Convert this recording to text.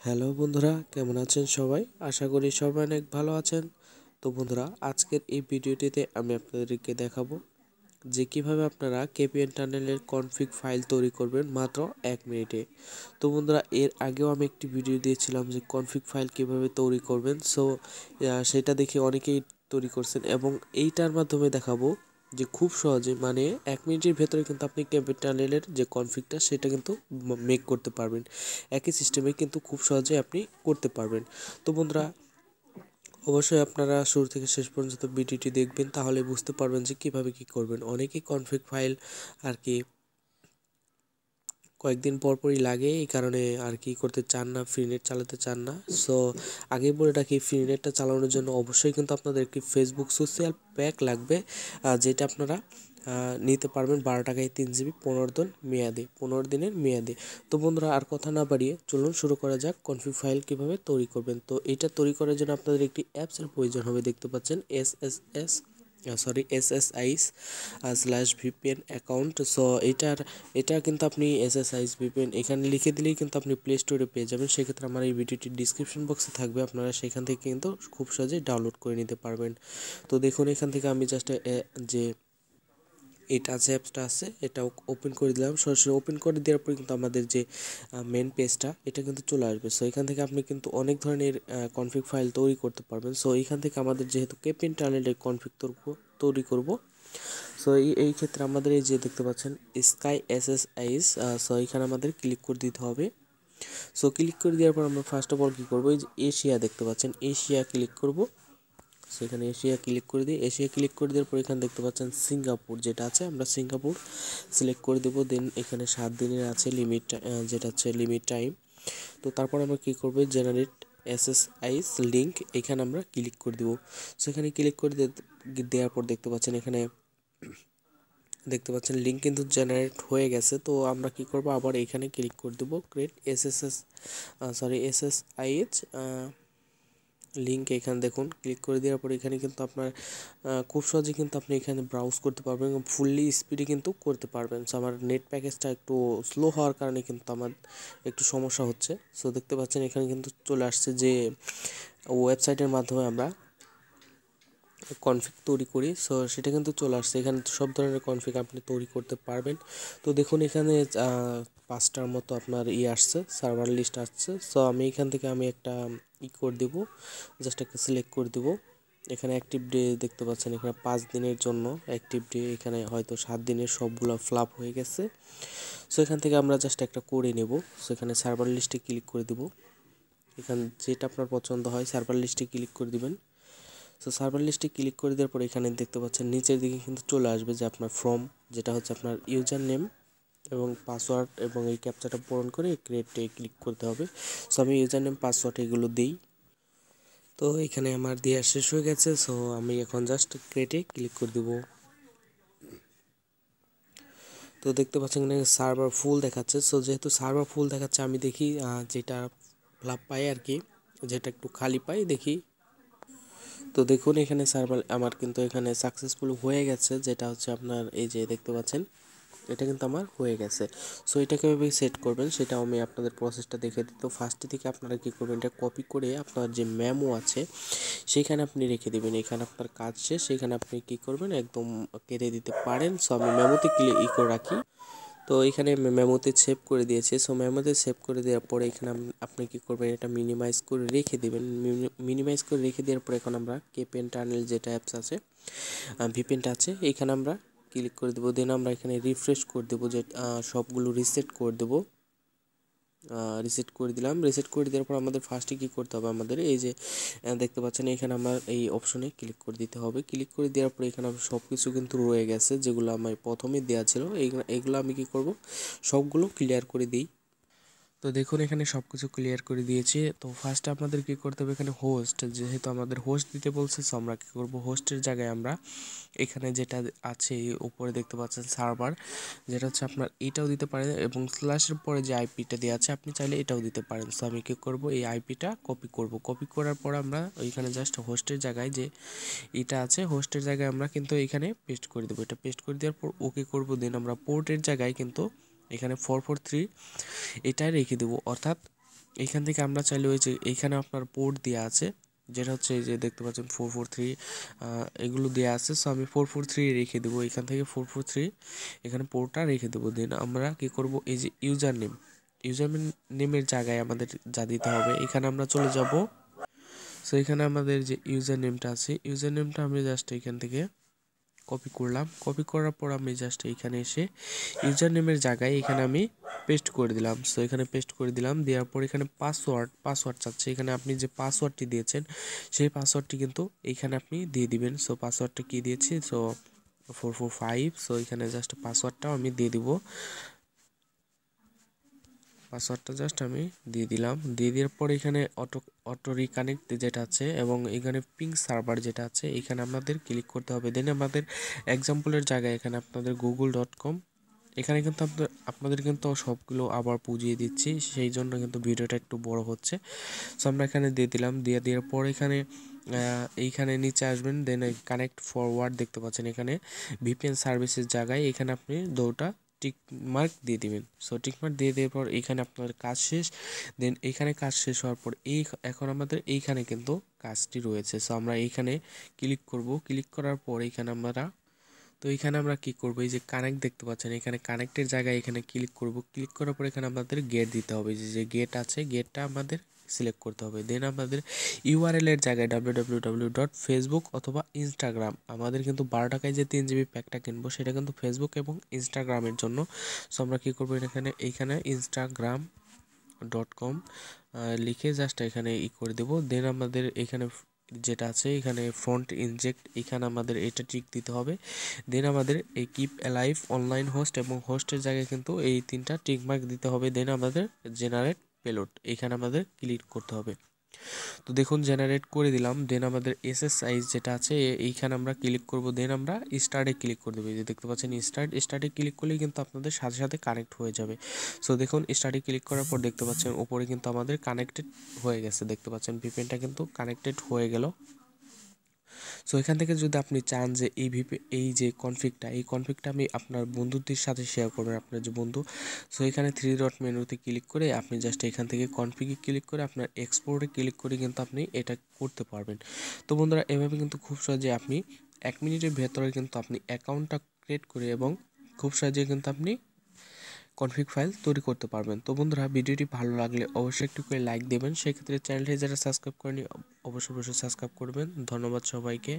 Hello বন্ধুরা, কেমন আছেন সবাই? আশা করি সবাই অনেক ভালো আছেন। তো বন্ধুরা, আজকের এই ভিডিওটিতে আমি আপনাদেরকে দেখাবো যে কীভাবে আপনারা কেপিএন টানেলের কনফিগ ফাইল তৈরি করবেন মাত্র এক মিনিটে। তো বন্ধুরা, এর আগেও আমি একটি ভিডিও দিয়েছিলাম যে কনফিগ ফাইল কীভাবে তৈরি করবেন। সো সেটা দেখে অনেকেই তৈরি করছেন এবং এইটার মাধ্যমে দেখাবো যে খুব সহজে মানে এক মিনিটের ভেতরে কিন্তু আপনি ক্যাপিটালের যে কনফ্লিক্টটা সেটা কিন্তু মেক করতে পারবেন। একই সিস্টেমে কিন্তু খুব সহজে আপনি করতে পারবেন। তো বন্ধুরা, অবশ্যই আপনারা শুরু থেকে শেষ পর্যন্ত ভিডিওটি দেখবেন, তাহলে বুঝতে পারবেন যে কীভাবে কী করবেন। অনেকেই কনফ্লিক্ট ফাইল আর কি কয়েকদিন পর পরই লাগে, এই কারণে আর কি করতে চান না ফ্রি নেট চালাতে চান না। সো আগে বলে রাখি ফ্রি নেটটা চালানোর জন্য অবশ্যই কিন্তু আপনাদের একটি ফেসবুক সোশ্যাল প্যাক লাগবে যেটা আপনারা নিতে পারবেন বারো টাকায় তিন জিবি পনেরো দিন মেয়াদে, পনেরো দিনের মেয়াদে। তো বন্ধুরা, আর কথা না বাড়িয়ে চলুন শুরু করা যাক কনফিগ ফাইল কীভাবে তৈরি করবেন। তো এটা তৈরি করার জন্য আপনাদের একটি অ্যাপসের প্রয়োজন হবে, দেখতে পাচ্ছেন S S S sorry S S ice slash VPN account so এটার, এটা কিন্তু আপনি এস এস আইস ভিপিএন এখানে লিখে দিলেই কিন্তু আপনি প্লে স্টোরে পেয়ে যাবেন। সেক্ষেত্রে আমার এই ভিডিওটির ডিসক্রিপশন বক্সে থাকবে। আপনারা সেখান থেকে কিন্তু খুব সহজেই ডাউনলোড করে নিতে পারবেন। তো দেখুন, এখান থেকে আমি জাস্ট যে এটা আছে অ্যাপসটা আছে, এটা ওপেন করে দিলাম। সরাসরি ওপেন করে দেওয়ার পরে কিন্তু আমাদের যে মেন পেজটা এটা কিন্তু চলে আসবে। সো এখান থেকে আপনি কিন্তু অনেক ধরনের কনফিগ ফাইল তৈরি করতে পারবেন। সো এখান থেকে আমাদের যেহেতু কেপিন টানেলের কনফিগ তৈরি করব। সো এই এই ক্ষেত্রে আমাদের এই যে দেখতে পাচ্ছেন sky S S ice so এখানে আমাদের ক্লিক করে দিতে হবে। সো ক্লিক করে দেওয়ার পর আমরা ফার্স্ট অফ অল কী করব? এই যে এশিয়া দেখতে পাচ্ছেন এশিয়া ক্লিক করব। সেখানে এশিয়া ক্লিক করে দিই এশিয়া ক্লিক করে দেওয়ার পর এখানে দেখতে পাচ্ছেন সিঙ্গাপুর যেটা আছে, আমরা সিঙ্গাপুর সিলেক্ট করে দেবো দেন এখানে সাত দিনের আছে লিমিট যেটা হচ্ছে লিমিট টাইম তো তারপর আমরা কী করব জেনারেট এসএসআইস লিঙ্ক এখানে আমরা ক্লিক করে দেবো। সেখানে ক্লিক করে দেওয়ার পর দেখতে পাচ্ছেন এখানে দেখতে পাচ্ছেন লিঙ্ক কিন্তু জেনারেট হয়ে গেছে। তো আমরা কি করব, আবার এখানে ক্লিক করে দেবো create SSS sorry SSIH link এখানে দেখুন ক্লিক করে দেওয়ার পর এখানে কিন্তু আপনার খুব সহজে কিন্তু আপনি এখানে ব্রাউজ করতে পারবেন এবং ফুললি স্পিডে কিন্তু করতে পারবেন। সো আমার নেট প্যাকেজটা একটু স্লো হওয়ার কারণে কিন্তু আমার একটু সমস্যা হচ্ছে। সো দেখতে পাচ্ছেন এখানে কিন্তু চলে আসছে যে ওয়েবসাইটের মাধ্যমে আমরা কনফিগ তৈরি করি। সো সেটা কিন্তু চলে আসছে। এখানে সব ধরনের কনফিগ আপনি তৈরি করতে পারবেন। তো দেখুন, এখানে পাঁচটার মতো আপনার ই আসছে সার্ভার লিস্ট আসছে। সো আমি এখান থেকে আমি একটা ই করে দেবো। জাস্ট একটা সিলেক্ট করে দেবো। এখানে অ্যাক্টিভ ডে দেখতে পাচ্ছেন, এখানে পাঁচ দিনের জন্য অ্যাক্টিভ ডে এখানে হয়তো সাত দিনের সবগুলো ফ্লাপ হয়ে গেছে। সো এখান থেকে আমরা জাস্ট একটা করে নেব। সো এখানে সার্ভার লিস্টে ক্লিক করে দেব। এখানে, যেটা আপনার পছন্দ হয় সার্ভার লিস্টে ক্লিক করে দিবেন। সো সার্ভার লিস্টে ক্লিক করে দেওয়ার পর এখানে দেখতে পাচ্ছেন নিচের দিকে কিন্তু চলে আসবে যে আপনার ফর্ম যেটা হচ্ছে আপনার ইউজার নেম এবং পাসওয়ার্ড এবং এই ক্যাপচাটা পূরণ করে ক্রিয়েটে ক্লিক করতে হবে। সো আমি ইউজার নেম পাসওয়ার্ড এগুলো দিই। তো, এখানে আমার দেওয়া শেষ হয়ে গেছে। সো আমি এখন জাস্ট ক্রিয়েটে ক্লিক করে দেবো। তো, দেখতে পাচ্ছেন এখানে সার্ভার ফুল দেখাচ্ছে। সো যেহেতু সার্ভার ফুল দেখাচ্ছে, আমি দেখি যেটা লাভ পাই আর কি, যেটা একটু খালি পাই দেখি তো দেখুন, এখানে সার্ভার আমার কিন্তু এখানে সাকসেসফুল হয়ে গেছে, যেটা হচ্ছে আপনার এই যে দেখতে পাচ্ছেন, এটা কিন্তু আমার হয়ে গেছে। সো এটা কীভাবে সেট করবেন সেটা আমি আপনাদের প্রসেসটা দেখে দিই। তো ফার্স্টে থেকে আপনারা কী করবেন, এটা কপি করে আপনার যে ম্যামো আছে সেইখানে আপনি রেখে দেবেন। এখানে আপনার কাজ শেষ, সেখানে আপনি কী করবেন, একদম কেটে দিতে পারেন। সো আমি মেমোতে ক্লিক ই করে রাখি। তো এখানে মেমোতে সেভ করে দিয়েছে। সো মেমোতে সেভ করে দেওয়ার পরে এখানে আপনি কী করবেন, এটা মিনিমাইজ করে রেখে দেবেন। মিনিমাইজ করে রেখে দেওয়ার পরে এখন আমরা কেপেন টার্নেল যেটা অ্যাপস আছে ভিপেনটা আছে, এখানে আমরা ক্লিক করে দেবো। দেন আমরা এখানে রিফ্রেশ করে দেবো যে সবগুলো রিসেট করে দেবো। রিসেট করে দিলাম। রিসেট করে দেওয়ার পর আমাদের ফার্স্টে কী করতে হবে আমাদের? এই যে দেখতে পাচ্ছেন এখানে আমার এই অপশনে ক্লিক করে দিতে হবে। ক্লিক করে দেওয়ার পর এখানে সব কিছু কিন্তু রয়ে গেছে, যেগুলো আমার প্রথমে দেওয়া ছিল। এইগুলো আমি কি করব? সবগুলো ক্লিয়ার করে দিই। তো দেখুন, এখানে সব কিছু ক্লিয়ার করে দিয়েছি। তো ফার্স্টে আপনাদের কী করতে হবে? এখানে হোস্ট যেহেতু আমাদের হোস্ট দিতে বলছে সো আমরা কী করব? হোস্টের জায়গায় আমরা এখানে যেটা আছে উপরে দেখতে পাচ্ছেন সার্ভার যেটা হচ্ছে আপনার এটাও দিতে পারেন এবং স্ল্যাশের পরে যে আইপিটা দেওয়া আছে, আপনি চাইলে এটাও দিতে পারেন। সো আমি কী করব? এই আইপিটা কপি করব। কপি করার পর আমরা ওইখানে জাস্ট হোস্টের জায়গায় যে এটা আছে হোস্টের জায়গায় আমরা কিন্তু এখানে পেস্ট করে দেবো। এটা পেস্ট করে দেওয়ার পর ওকে করব। দেন আমরা পোর্টের জায়গায় কিন্তু এখানে ফোর ফোর থ্রি এটাই রেখে দেবো। অর্থাৎ এইখান থেকে আমরা চাইলে ওই যে এইখানে আপনার পোর্ট দেওয়া আছে, যেটা হচ্ছে এই যে দেখতে পাচ্ছেন ফোর ফোর থ্রি এগুলো দেওয়া আছে। সো আমি ফোর ফোর থ্রি রেখে দেবো। এখান থেকে ফোর ফোর থ্রি এখানে পোর্টটা রেখে দেবো। দেন আমরা কি করব? এই যে ইউজার নেম ইউজার নেমের জায়গায় আমাদের যা দিতে হবে। এখানে আমরা চলে যাব। সো এখানে আমাদের যে ইউজার নেমটা আছে ইউজার নেমটা আমি জাস্ট এখান থেকে কপি করলাম। কপি করার পর আমি জাস্ট এখানে এসে ইউজার নেমের জায়গায় এখানে আমি পেস্ট করে দিলাম। সো এখানে পেস্ট করে দিলাম। দেওয়ার পর এখানে পাসওয়ার্ড পাসওয়ার্ড চাচ্ছে। এখানে আপনি যে পাসওয়ার্ডটি দিয়েছেন, সেই পাসওয়ার্ডটি কিন্তু এইখানে আপনি দিয়ে দিবেন। সো পাসওয়ার্ডটা কি দিয়েছি? So four four five so এখানে জাস্ট পাসওয়ার্ডটাও আমি দিয়ে দিব। পাসওয়ার্ডটা জাস্ট আমি দিয়ে দিলাম। দিয়ে দেওয়ার পর এখানে অটো অটো রিকানেক্ট যেটা আছে এবং এখানে পিং সার্ভার যেটা আছে, এখানে আমাদের ক্লিক করতে হবে। দেন আমাদের এক্সাম্পলের জায়গায় এখানে আপনাদের গুগল ডট কম এখানে কিন্তু আপনাদের আপনাদের কিন্তু সবগুলো আবার বুঝিয়ে দিচ্ছি। সেই জন্য কিন্তু ভিডিওটা একটু বড় হচ্ছে। সো আমরা এখানে দিয়ে দিলাম। দিয়ে দেওয়ার পর এখানে এইখানে নিচে আসবেন। দেন কানেক্ট ফরওয়ার্ড দেখতে পাচ্ছেন এখানে। ভিপিএন সার্ভিসের জায়গায় এখানে আপনি দৌড়টা টিক মার্ক দিয়ে দিবেন। সো টিক মার্ক দিয়ে দেওয়ার পর এইখানে আপনার কাজ শেষ। দেন এইখানে কাজ শেষ হওয়ার পর এই এখন আমাদের এইখানে কিন্তু কাজটি রয়েছে। সো আমরা এইখানে ক্লিক করব। ক্লিক করার পর এইখানে আমরা, তো এখানে আমরা কি করব? এই যে কানেক্ট দেখতে পাচ্ছেন, এখানে কানেক্টের জায়গায় এখানে ক্লিক করব। ক্লিক করার পর এখানে আমাদের গেট দিতে হবে। যে যে গেট আছে গেটটা আমাদের সিলেক্ট করতে হবে। দেন আমাদের ইউআরএল এর জায়গায় ডাব্লিউ ডট ফেসবুক অথবা ইনস্টাগ্রাম আমাদের কিন্তু বারো টাকায় যে তিন জিবি প্যাকটা কিনবো, সেটা কিন্তু ফেসবুক এবং ইনস্টাগ্রামের জন্য। সো আমরা কী করব এখানে এইখানে ইনস্টাগ্রাম ডট কম লিখে জাস্ট এখানে ই করে দেবো। দেন আমাদের এখানে যেটা আছে, এখানে ফ্রন্ট ইনজেক্ট এখানে আমাদের এটা টিক দিতে হবে। দেন আমাদের এই কিপ অ্যালাইভ অনলাইন হোস্ট এবং হোস্টের জায়গায় কিন্তু এই তিনটা টিক মার্ক দিতে হবে। দেন আমাদের জেনারেট পেলোড এখানে আমাদের ক্লিক করতে হবে। তো দেখুন জেনারেট করে দিলাম দেন আমাদের এস এস সাইজ যেটা আছে, এইখানে আমরা ক্লিক করব দেন আমরা স্টার্টে ক্লিক করে দেবো। যে দেখতে পাচ্ছেন স্টার্ট স্টার্টে ক্লিক করলেই কিন্তু আপনাদের সাথে সাথে কানেক্ট হয়ে যাবে। সো দেখুন স্টার্টে ক্লিক করার পর দেখতে পাচ্ছেন, ওপরে কিন্তু আমাদের কানেক্টেড হয়ে গেছে। দেখতে পাচ্ছেন ভিপেনটা কিন্তু কানেক্টেড হয়ে গেল। সো এখান থেকে যদি আপনি চান যে এই ভিপি, এই যে কনফিগটা এই কনফিগটা আমি আপনার বন্ধুদের সাথে শেয়ার করবেন, আপনার যে বন্ধু। সো এখানে থ্রি ডট মেনুতে ক্লিক করে আপনি জাস্ট এখান থেকে কনফিগে ক্লিক করে আপনার এক্সপোর্টে ক্লিক করে কিন্তু আপনি এটা করতে পারবেন। তো বন্ধুরা, এভাবে কিন্তু খুব সহজে আপনি এক মিনিটের ভেতরে কিন্তু আপনি অ্যাকাউন্টটা ক্রিয়েট করে এবং খুব সহজে কিন্তু আপনি কনফিগ ফাইল তৈরি করতে পারবেন। তো বন্ধুরা, ভিডিওটি ভালো লাগলে অবশ্যই একটু করে লাইক দেবেন। সেক্ষেত্রে চ্যানেলটি যারা সাবস্ক্রাইব করেনি অবশ্যই অবশ্যই সাবস্ক্রাইব করবেন। ধন্যবাদ সবাইকে।